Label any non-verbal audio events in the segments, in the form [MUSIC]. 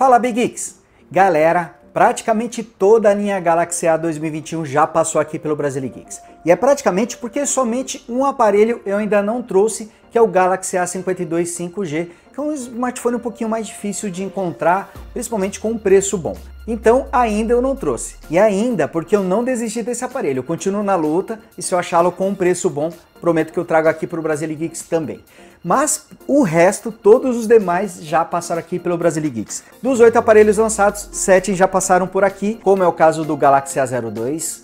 Fala Big Geeks! Galera, praticamente toda a linha Galaxy A 2021 já passou aqui pelo Brasil Geeks. E é praticamente porque somente um aparelho eu ainda não trouxe, que é o Galaxy A52 5G, que é um smartphone um pouquinho mais difícil de encontrar, principalmente com um preço bom. Então ainda eu não trouxe. E ainda porque eu não desisti desse aparelho, eu continuo na luta e se eu achá-lo com um preço bom, prometo que eu trago aqui para o Brasil Geeks também. Mas o resto, todos os demais já passaram aqui pelo Brasil Geeks. Dos oito aparelhos lançados, sete já passaram por aqui, como é o caso do Galaxy A02,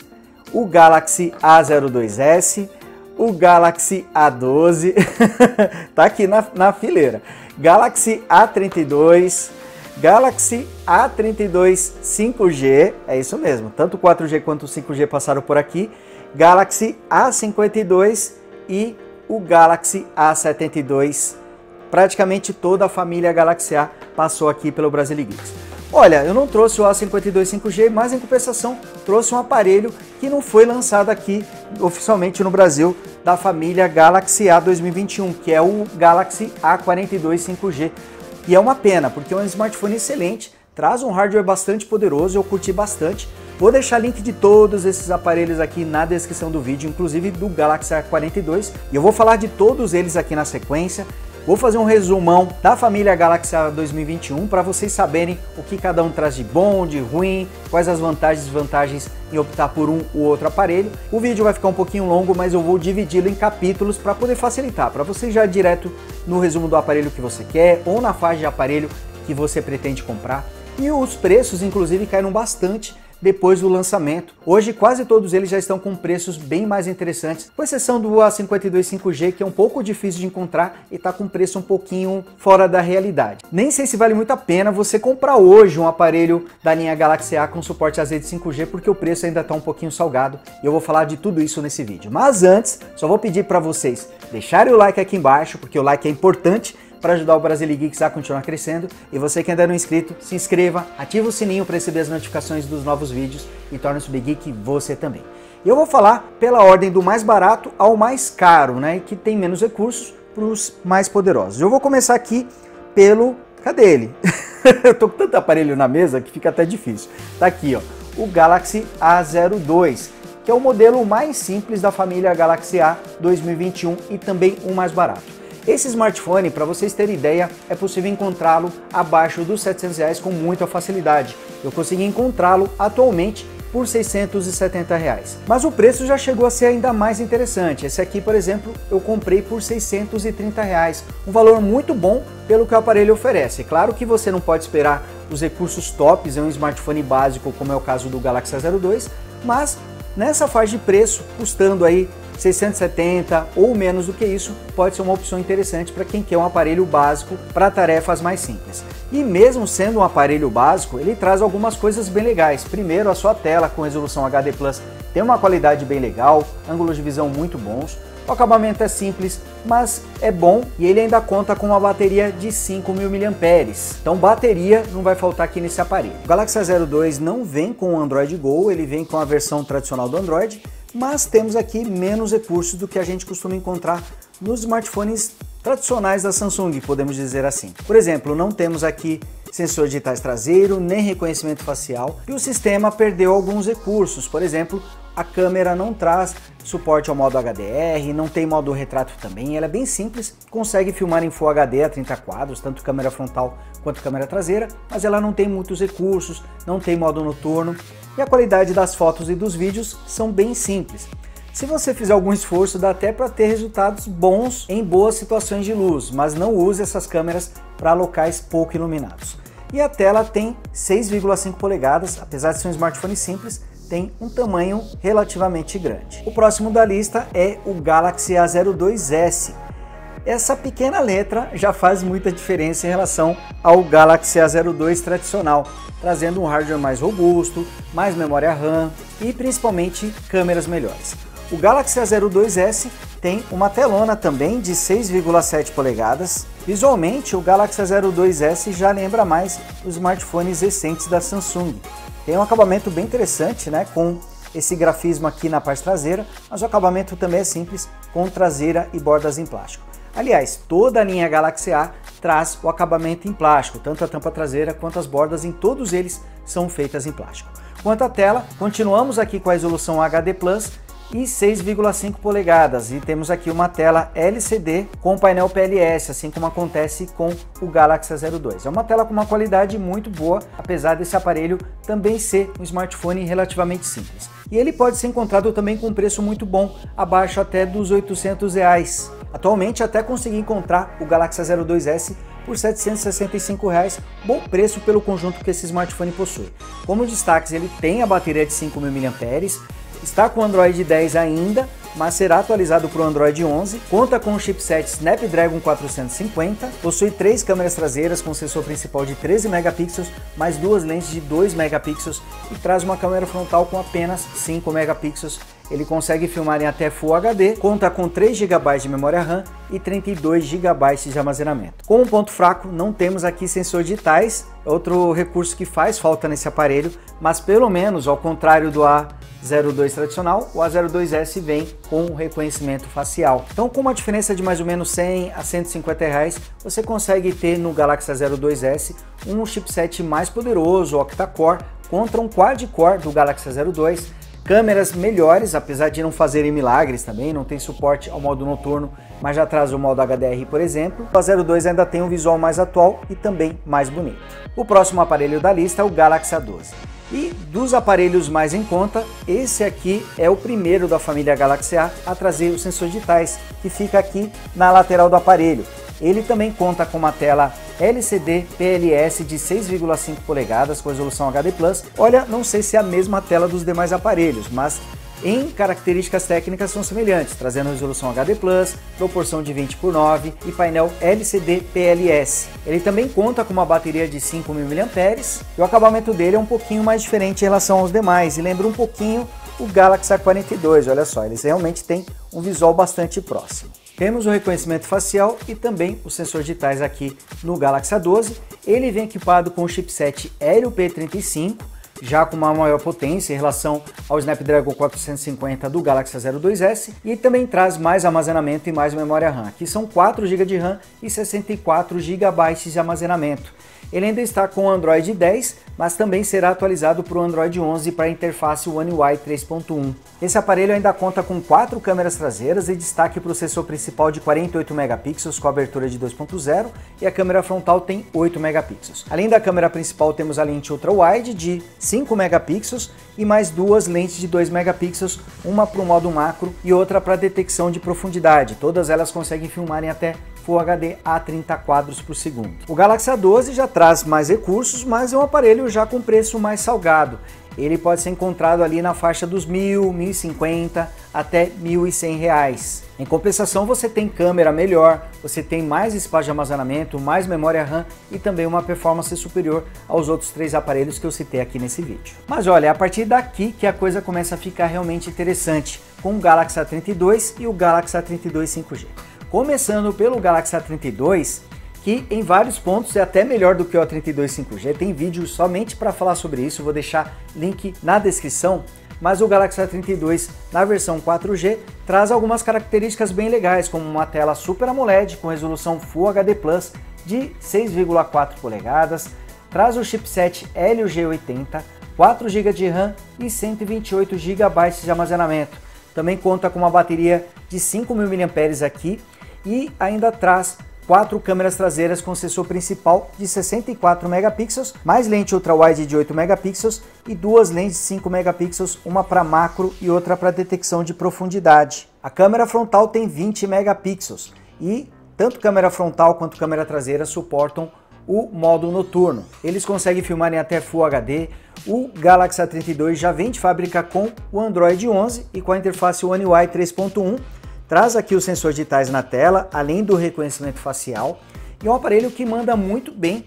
o Galaxy A02S, o Galaxy A12, [LAUGHS] tá aqui na, na fileira, Galaxy A32, Galaxy A32 5G, é isso mesmo, tanto 4G quanto 5G passaram por aqui, Galaxy A52 e o Galaxy A72. Praticamente toda a família Galaxy A passou aqui pelo Brasil Geeks. Olha, eu não trouxe o A52 5G, mas em compensação trouxe um aparelho que não foi lançado aqui oficialmente no Brasil da família Galaxy A 2021, que é o Galaxy A42 5G. E é uma pena, porque é um smartphone excelente, traz um hardware bastante poderoso, eu curti bastante. Vou deixar link de todos esses aparelhos aqui na descrição do vídeo, inclusive do Galaxy A42, e eu vou falar de todos eles aqui na sequência. Vou fazer um resumão da família Galaxy A 2021 para vocês saberem o que cada um traz de bom, de ruim, quais as vantagens e desvantagens em optar por um ou outro aparelho. O vídeo vai ficar um pouquinho longo, mas eu vou dividi-lo em capítulos para poder facilitar, para você já ir direto no resumo do aparelho que você quer ou na faixa de aparelho que você pretende comprar. E os preços, inclusive, caíram bastante depois do lançamento. Hoje quase todos eles já estão com preços bem mais interessantes, com exceção do A52 5G, que é um pouco difícil de encontrar e está com preço um pouquinho fora da realidade. Nem sei se vale muito a pena você comprar hoje um aparelho da linha Galaxy A com suporte AZ de 5G, porque o preço ainda está um pouquinho salgado e eu vou falar de tudo isso nesse vídeo. Mas antes, só vou pedir para vocês deixarem o like aqui embaixo, porque o like é importante para ajudar o Brasil Geeks a continuar crescendo. E você que ainda não é inscrito, se inscreva, ative o sininho para receber as notificações dos novos vídeos e torne-se Big Geek você também. Eu vou falar pela ordem do mais barato ao mais caro, né, que tem menos recursos para os mais poderosos. Eu vou começar aqui pelo... Cadê ele? [LAUGHS] eu tô com tanto aparelho na mesa que fica até difícil. Tá aqui, ó, o Galaxy A02, que é o modelo mais simples da família Galaxy A 2021 e também o mais barato. Esse smartphone, para vocês terem ideia, é possível encontrá-lo abaixo dos 700 reais com muita facilidade. Eu consegui encontrá-lo atualmente por 670 reais. Mas o preço já chegou a ser ainda mais interessante. Esse aqui, por exemplo, eu comprei por 630 reais, um valor muito bom pelo que o aparelho oferece. Claro que você não pode esperar os recursos tops em um smartphone básico, como é o caso do Galaxy A02, mas nessa faixa de preço, custando aí 670 ou menos do que isso, pode ser uma opção interessante para quem quer um aparelho básico para tarefas mais simples. E mesmo sendo um aparelho básico, ele traz algumas coisas bem legais. Primeiro, a sua tela com resolução HD Plus tem uma qualidade bem legal, ângulos de visão muito bons. O acabamento é simples, mas é bom e ele ainda conta com uma bateria de 5.000 mAh. Então bateria não vai faltar aqui nesse aparelho. O Galaxy A02 não vem com o Android Go, ele vem com a versão tradicional do Android, mas temos aqui menos recursos do que a gente costuma encontrar nos smartphones tradicionais da Samsung, podemos dizer assim. Por exemplo, não temos aqui sensor digitais traseiro, nem reconhecimento facial, e o sistema perdeu alguns recursos, por exemplo, a câmera não traz suporte ao modo HDR, não tem modo retrato também, ela é bem simples, consegue filmar em Full HD a 30 quadros, tanto câmera frontal quanto câmera traseira, mas ela não tem muitos recursos, não tem modo noturno, e a qualidade das fotos e dos vídeos são bem simples. Se você fizer algum esforço, dá até para ter resultados bons em boas situações de luz, mas não use essas câmeras para locais pouco iluminados. E a tela tem 6,5 polegadas, apesar de ser um smartphone simples, tem um tamanho relativamente grande. O próximo da lista é o Galaxy A02s. Essa pequena letra já faz muita diferença em relação ao Galaxy A02 tradicional, trazendo um hardware mais robusto, mais memória RAM e principalmente câmeras melhores. O Galaxy A02s tem uma telona também de 6,7 polegadas. Visualmente, o Galaxy A02s já lembra mais os smartphones recentes da Samsung, tem um acabamento bem interessante, né, com esse grafismo aqui na parte traseira, mas o acabamento também é simples, com traseira e bordas em plástico. Aliás, toda a linha Galaxy A traz o acabamento em plástico, tanto a tampa traseira quanto as bordas, em todos eles são feitas em plástico. Quanto à tela, continuamos aqui com a resolução HD Plus e 6,5 polegadas e temos aqui uma tela LCD com painel PLS, assim como acontece com o Galaxy A02. É uma tela com uma qualidade muito boa, apesar desse aparelho também ser um smartphone relativamente simples. E ele pode ser encontrado também com um preço muito bom, abaixo até dos 800 reais. Atualmente até consegui encontrar o Galaxy A02s por 765 reais, bom preço pelo conjunto que esse smartphone possui. Como destaques, ele tem a bateria de 5.000 mAh, Está com Android 10 ainda, mas será atualizado para o Android 11. Conta com o chipset Snapdragon 450, possui três câmeras traseiras com sensor principal de 13 megapixels, mais duas lentes de 2 megapixels e traz uma câmera frontal com apenas 5 megapixels. Ele consegue filmar em até Full HD, conta com 3 GB de memória RAM e 32 GB de armazenamento. Como ponto fraco, não temos aqui sensor digitais, outro recurso que faz falta nesse aparelho, mas pelo menos ao contrário do A 02 tradicional, o A02S vem com reconhecimento facial. Então, com uma diferença de mais ou menos 100 a 150 reais, você consegue ter no Galaxy A02S um chipset mais poderoso, octa-core, contra um quad-core do Galaxy A02, câmeras melhores, apesar de não fazerem milagres também, não tem suporte ao modo noturno, mas já traz o modo HDR, por exemplo. O A02 ainda tem um visual mais atual e também mais bonito. O próximo aparelho da lista é o Galaxy A12. E dos aparelhos mais em conta, esse aqui é o primeiro da família Galaxy A a trazer os sensores digitais, que fica aqui na lateral do aparelho. Ele também conta com uma tela LCD PLS de 6,5 polegadas com resolução HD+. Olha, não sei se é a mesma tela dos demais aparelhos, mas em características técnicas são semelhantes, trazendo resolução HD+, proporção de 20 por 9 e painel LCD PLS. Ele também conta com uma bateria de 5.000 mAh e o acabamento dele é um pouquinho mais diferente em relação aos demais e lembra um pouquinho o Galaxy A42, olha só, eles realmente têm um visual bastante próximo. Temos o reconhecimento facial e também os sensores digitais aqui no Galaxy A12. Ele vem equipado com o chipset Helio P35, já com uma maior potência em relação ao Snapdragon 450 do Galaxy A02s e também traz mais armazenamento e mais memória RAM. Aqui são 4 GB de RAM e 64 GB de armazenamento. Ele ainda está com o Android 10, mas também será atualizado para o Android 11 para a interface One UI 3.1. Esse aparelho ainda conta com quatro câmeras traseiras e destaque o sensor principal de 48 megapixels com abertura de 2.0 e a câmera frontal tem 8 megapixels. Além da câmera principal temos a lente ultra wide de 5 megapixels e mais duas lentes de 2 megapixels, uma para o modo macro e outra para detecção de profundidade. Todas elas conseguem filmar em até Full HD a 30 quadros por segundo. O Galaxy A12 já traz mais recursos, mas é um aparelho já com preço mais salgado. Ele pode ser encontrado ali na faixa dos mil, mil cinquenta até mil e cem reais. Em compensação, você tem câmera melhor, você tem mais espaço de armazenamento, mais memória RAM e também uma performance superior aos outros três aparelhos que eu citei aqui nesse vídeo. Mas olha, é a partir daqui que a coisa começa a ficar realmente interessante com o Galaxy A32 e o Galaxy A32 5G. Começando pelo Galaxy A32, que em vários pontos é até melhor do que o A32 5G. Tem vídeo somente para falar sobre isso, vou deixar link na descrição. Mas o Galaxy A32 na versão 4G traz algumas características bem legais, como uma tela Super AMOLED com resolução Full HD Plus de 6,4 polegadas, traz o chipset Helio G80, 4 GB de RAM e 128 GB de armazenamento. Também conta com uma bateria de 5.000 mAh aqui e ainda traz quatro câmeras traseiras com sensor principal de 64 megapixels, mais lente ultra-wide de 8 megapixels e duas lentes de 5 megapixels, uma para macro e outra para detecção de profundidade. A câmera frontal tem 20 megapixels e tanto câmera frontal quanto câmera traseira suportam o modo noturno. Eles conseguem filmar em até Full HD. O Galaxy A32 já vem de fábrica com o Android 11 e com a interface One UI 3.1 Traz aqui os sensores digitais na tela, além do reconhecimento facial, e é um aparelho que manda muito bem,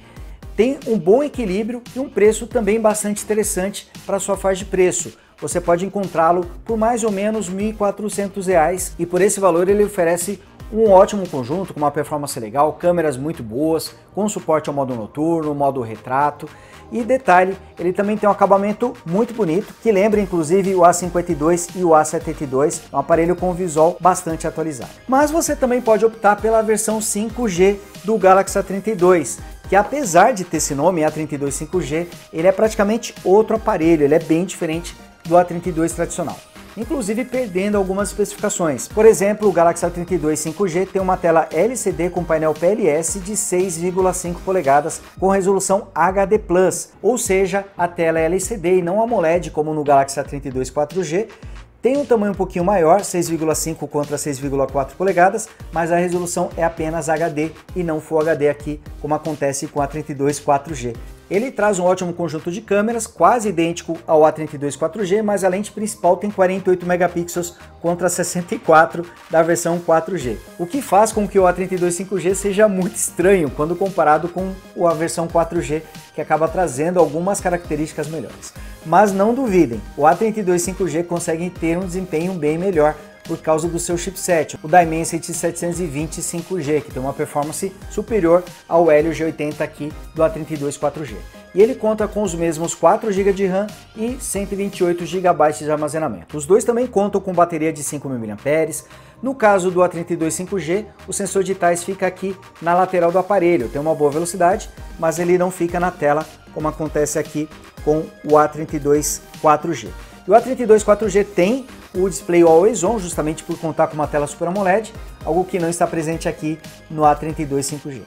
tem um bom equilíbrio e um preço também bastante interessante para sua faixa de preço. Você pode encontrá-lo por mais ou menos R$ 1.400 e por esse valor ele oferece um ótimo conjunto com uma performance legal, câmeras muito boas, com suporte ao modo noturno, modo retrato. E detalhe, ele também tem um acabamento muito bonito, que lembra inclusive o A52 e o A72, um aparelho com visual bastante atualizado. Mas você também pode optar pela versão 5G do Galaxy A32, que apesar de ter esse nome A32 5G, ele é praticamente outro aparelho, ele é bem diferente do A32 tradicional inclusive perdendo algumas especificações. Por exemplo, o Galaxy A32 5G tem uma tela LCD com painel PLS de 6,5 polegadas com resolução HD+, ou seja, a tela é LCD e não AMOLED como no Galaxy A32 4G, tem um tamanho um pouquinho maior, 6,5 contra 6,4 polegadas, mas a resolução é apenas HD e não Full HD aqui, como acontece com a 32 4G. Ele traz um ótimo conjunto de câmeras, quase idêntico ao A32 4G, mas a lente principal tem 48 megapixels contra 64 da versão 4G, o que faz com que o A32 5G seja muito estranho quando comparado com a versão 4G, que acaba trazendo algumas características melhores. Mas não duvidem, o A32 5G consegue ter um desempenho bem melhor por causa do seu chipset, o Dimensity 720 5G, que tem uma performance superior ao Helio G80 aqui do A32 4G. E ele conta com os mesmos 4 GB de RAM e 128 GB de armazenamento. Os dois também contam com bateria de 5.000 mAh. No caso do A32 5G, o sensor de tais fica aqui na lateral do aparelho, tem uma boa velocidade, mas ele não fica na tela, como acontece aqui com o A32 4G. E o A32 4G tem o display Always On, justamente por contar com uma tela Super AMOLED, algo que não está presente aqui no A32 5G.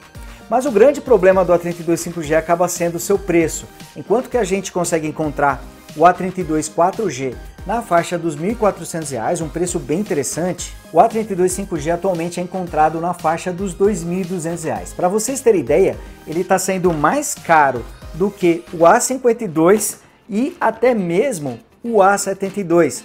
Mas o grande problema do A32 5G acaba sendo o seu preço. Enquanto que a gente consegue encontrar o A32 4G na faixa dos R$ 1.400, um preço bem interessante, o A32 5G atualmente é encontrado na faixa dos R$ 2.200. Para vocês terem ideia, ele está sendo mais caro do que o A52 e até mesmo o A72.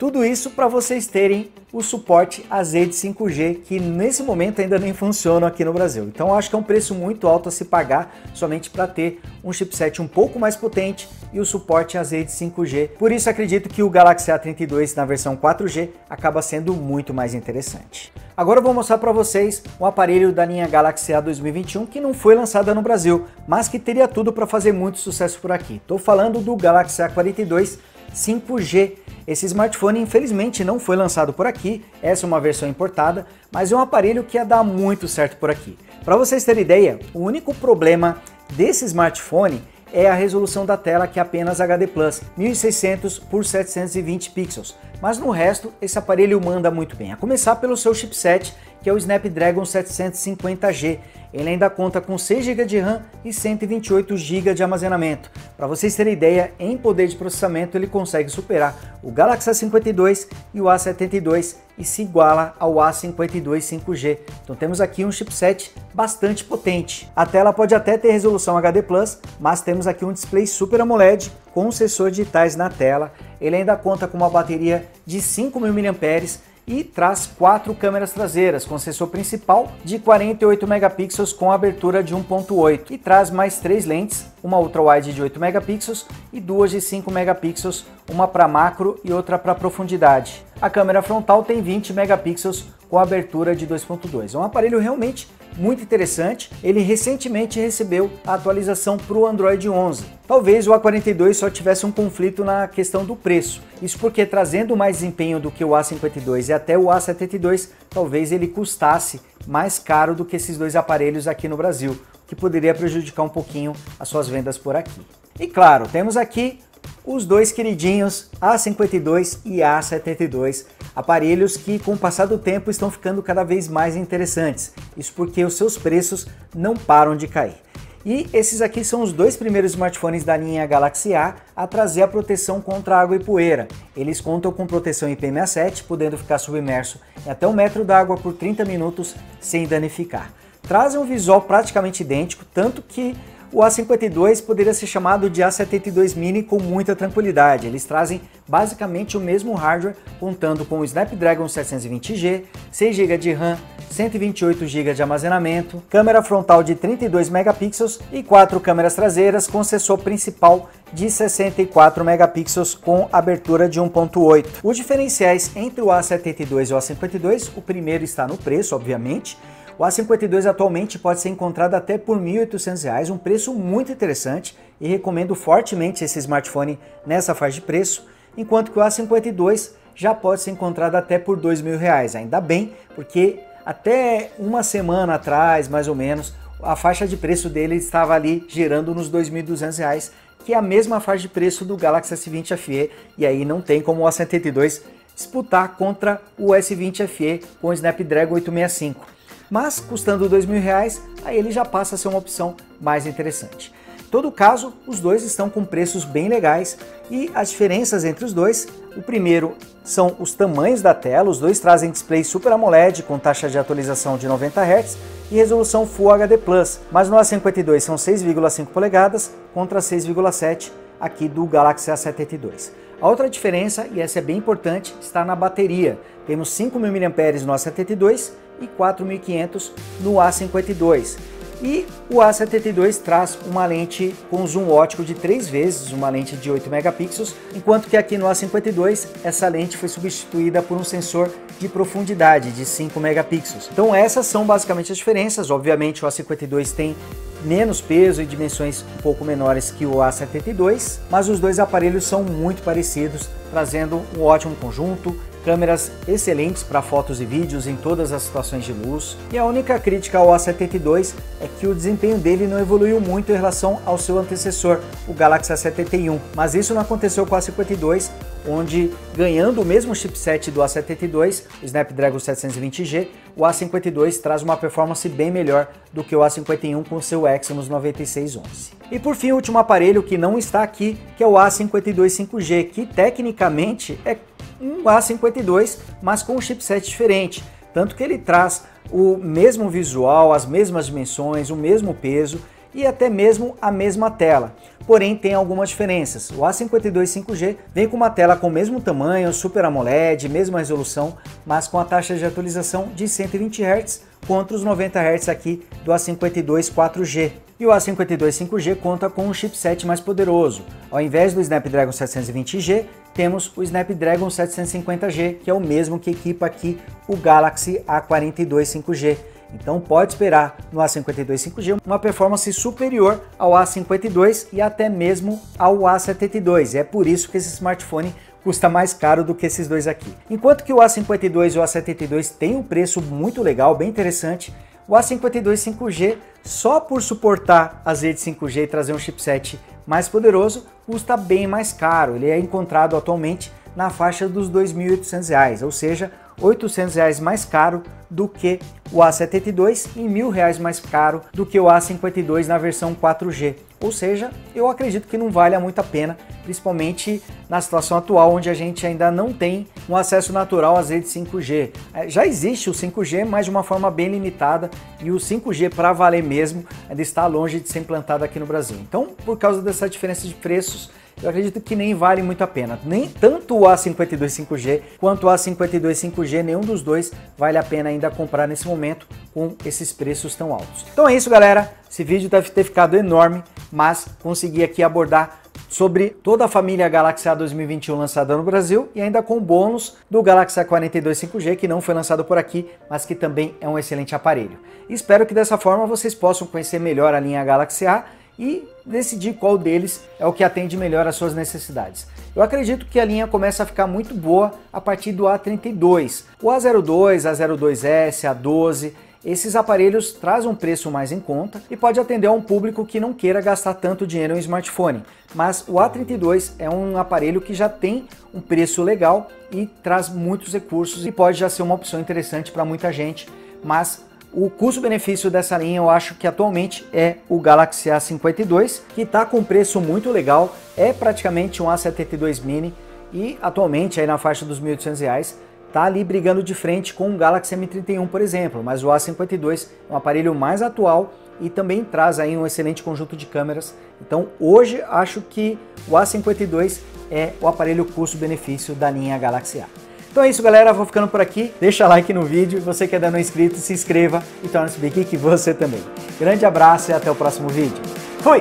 Tudo isso para vocês terem o suporte a Z de 5G, que nesse momento ainda nem funciona aqui no Brasil. Então acho que é um preço muito alto a se pagar somente para ter um chipset um pouco mais potente e o suporte a Z de 5G. Por isso acredito que o Galaxy A32 na versão 4G acaba sendo muito mais interessante. Agora eu vou mostrar para vocês um aparelho da linha Galaxy A 2021 que não foi lançada no Brasil, mas que teria tudo para fazer muito sucesso por aqui. Estou falando do Galaxy A42 5G esse smartphone infelizmente não foi lançado por aqui, essa é uma versão importada, mas é um aparelho que ia dar muito certo por aqui. Para vocês terem ideia, o único problema desse smartphone é a resolução da tela que é apenas HD+, 1600 por 720 pixels. Mas no resto, esse aparelho manda muito bem, a começar pelo seu chipset, que é o Snapdragon 750G, ele ainda conta com 6 GB de RAM e 128 GB de armazenamento. Para vocês terem ideia, em poder de processamento ele consegue superar o Galaxy A52 e o A72 e se iguala ao A52 5G. Então temos aqui um chipset bastante potente. A tela pode até ter resolução HD+, mas temos aqui um display Super AMOLED com sensor digitais na tela. Ele ainda conta com uma bateria de 5.000 mAh e traz quatro câmeras traseiras com sensor principal de 48 megapixels com abertura de 1.8 e traz mais três lentes, uma ultra-wide de 8 megapixels e duas de 5 megapixels, uma para macro e outra para profundidade. A câmera frontal tem 20 megapixels com abertura de 2.2. É um aparelho realmente muito interessante. Ele recentemente recebeu a atualização para o Android 11. Talvez o A42 só tivesse um conflito na questão do preço. Isso porque trazendo mais desempenho do que o A52 e até o A72, talvez ele custasse mais caro do que esses dois aparelhos aqui no Brasil, que poderia prejudicar um pouquinho as suas vendas por aqui. E claro, temos aqui os dois queridinhos A52 e A72, aparelhos que com o passar do tempo estão ficando cada vez mais interessantes. Isso porque os seus preços não param de cair. E esses aqui são os dois primeiros smartphones da linha Galaxy A a trazer a proteção contra água e poeira. Eles contam com proteção IP67, podendo ficar submerso até um metro d'água por 30 minutos sem danificar. Trazem um visual praticamente idêntico, tanto que o A52 poderia ser chamado de A72 Mini com muita tranquilidade. Eles trazem basicamente o mesmo hardware, contando com o Snapdragon 720G, 6 GB de RAM, 128 GB de armazenamento, câmera frontal de 32 megapixels e quatro câmeras traseiras com sensor principal de 64 megapixels com abertura de 1.8. Os diferenciais entre o A72 e o A52, o primeiro está no preço, obviamente. O A52 atualmente pode ser encontrado até por R$ 1.800, um preço muito interessante e recomendo fortemente esse smartphone nessa faixa de preço, enquanto que o A52 já pode ser encontrado até por R$ 2.000. Ainda bem, porque até uma semana atrás, mais ou menos, a faixa de preço dele estava ali girando nos R$ 2.200, que é a mesma faixa de preço do Galaxy S20 FE, e aí não tem como o A72 disputar contra o S20 FE com o Snapdragon 865. Mas custando R$ 2.000, aí ele já passa a ser uma opção mais interessante. Todo caso, os dois estão com preços bem legais e as diferenças entre os dois, o primeiro são os tamanhos da tela, os dois trazem display Super AMOLED com taxa de atualização de 90 Hz e resolução Full HD+, mas no A52 são 6,5 polegadas contra 6,7 aqui do Galaxy A72. A outra diferença, e essa é bem importante, está na bateria. Temos 5.000 mAh no A72 e 4.500 no A52. E o A72 traz uma lente com zoom ótico de 3 vezes, uma lente de 8 megapixels, enquanto que aqui no A52 essa lente foi substituída por um sensor de profundidade de 5 megapixels. Então essas são basicamente as diferenças. Obviamente o A52 tem menos peso e dimensões um pouco menores que o A72, mas os dois aparelhos são muito parecidos, trazendo um ótimo conjunto, câmeras excelentes para fotos e vídeos em todas as situações de luz. E a única crítica ao A72 é que o desempenho dele não evoluiu muito em relação ao seu antecessor, o Galaxy A71. Mas isso não aconteceu com o A52, onde ganhando o mesmo chipset do A72, o Snapdragon 720G, o A52 traz uma performance bem melhor do que o A51 com seu Exynos 9611. E por fim, o último aparelho que não está aqui, que é o A52 5G, que tecnicamente é um A52, mas com um chipset diferente. Tanto que ele traz o mesmo visual, as mesmas dimensões, o mesmo peso e até mesmo a mesma tela. Porém, tem algumas diferenças. O A52 5G vem com uma tela com o mesmo tamanho, Super AMOLED, mesma resolução, mas com a taxa de atualização de 120 Hz contra os 90 Hz aqui do A52 4G. E o A52 5G conta com um chipset mais poderoso. Ao invés do Snapdragon 720G, temos o Snapdragon 750G, que é o mesmo que equipa aqui o Galaxy A42 5G. Então pode esperar no A52 5G uma performance superior ao A52 e até mesmo ao A72. É por isso que esse smartphone custa mais caro do que esses dois aqui. Enquanto que o A52 e o A72 têm um preço muito legal, bem interessante, o A52 5G, só por suportar as redes 5G e trazer um chipset mais poderoso, custa bem mais caro. Ele é encontrado atualmente na faixa dos R$ 2.800, ou seja, R$ 800 mais caro do que o A72 e R$ 1.000 mais caro do que o A52 na versão 4G. Ou seja, eu acredito que não vale muito a pena, principalmente na situação atual onde a gente ainda não tem um acesso natural às redes 5G. É, já existe o 5G, mas de uma forma bem limitada, e o 5G para valer mesmo ainda está longe de ser implantado aqui no Brasil. Então, por causa dessa diferença de preços, eu acredito que nem vale muito a pena. Nem tanto o A52 5G quanto o A52 5G, nenhum dos dois vale a pena ainda comprar nesse momento com esses preços tão altos. Então é isso, galera. Esse vídeo deve ter ficado enorme, mas consegui aqui abordar sobre toda a família Galaxy A 2021 lançada no Brasil e ainda com bônus do Galaxy A42 5G que não foi lançado por aqui, mas que também é um excelente aparelho. Espero que dessa forma vocês possam conhecer melhor a linha Galaxy A e decidir qual deles é o que atende melhor às suas necessidades. Eu acredito que a linha começa a ficar muito boa a partir do A32. O A02, A02S, A12, esses aparelhos trazem um preço mais em conta e pode atender a um público que não queira gastar tanto dinheiro em smartphone. Mas o A32 é um aparelho que já tem um preço legal e traz muitos recursos e pode já ser uma opção interessante para muita gente, mas o custo-benefício dessa linha eu acho que atualmente é o Galaxy A52, que está com preço muito legal, é praticamente um A72 mini e atualmente aí na faixa dos R$ 1.800 está ali brigando de frente com o Galaxy M31, por exemplo, mas o A52 é um aparelho mais atual e também traz aí um excelente conjunto de câmeras. Então hoje acho que o A52 é o aparelho custo-benefício da linha Galaxy A. Então é isso, galera. Vou ficando por aqui. Deixa like no vídeo. Você que ainda não é inscrito, se inscreva e torne-se Big Geek você também. Grande abraço e até o próximo vídeo. Fui!